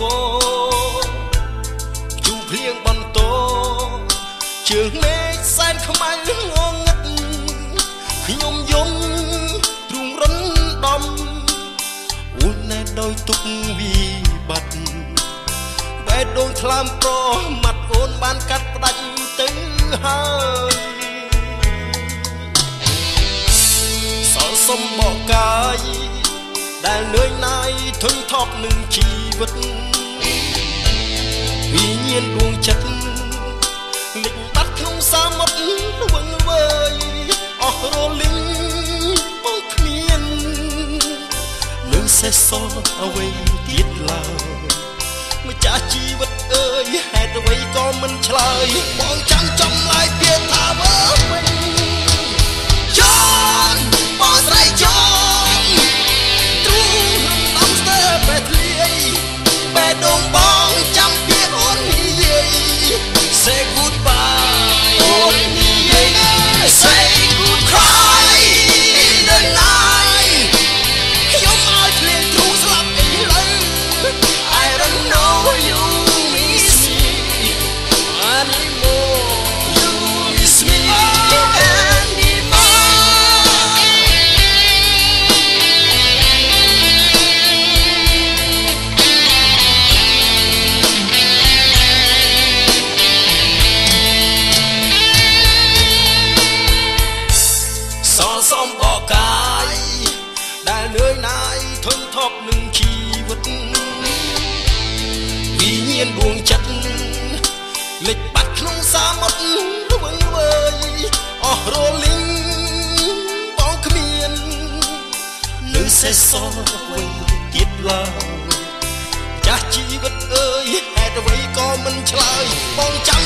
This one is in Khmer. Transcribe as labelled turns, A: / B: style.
A: កោជូភ្លៀងបន្តជើងមេឃសែនខ្មៅងងឹតខ្ញុំយំទ្រូងរំដំអូនណែដោយទុកវិបត្តិបែបដូនថ្លើមប្រមាត់អូនបានកាត់ផ្ដាច់ទៅហើយសល់សុំបកកាយ ដែលនឿយណាយធុញថប់នឹងជីវិតវិញ្ញាណដួងចិត្តលិចបាត់ក្នុងសាមុតវឹងវើយអស់រលីងមកគ្មាននឹងសេះសល់អ្វីទៀតឡើយម្ចាស់ជីវិតអើយហេតុអ្វីក៏មិនឆ្លើយបងចាំចំឡាយ ធន់ថប់នឹងជីវិតវិញ្ញាណដួងចិត្តលិចបាត់ក្នុងសាមុតរវឹងវើយអស់រលីងបងគ្មាននៅសេះសល់អ្វីទៀតឡើយចាស់ជីវិតអើយហេតុអ្វីក៏មិនឆ្លើយបងចាំចំឡាយពាក្យថាវើ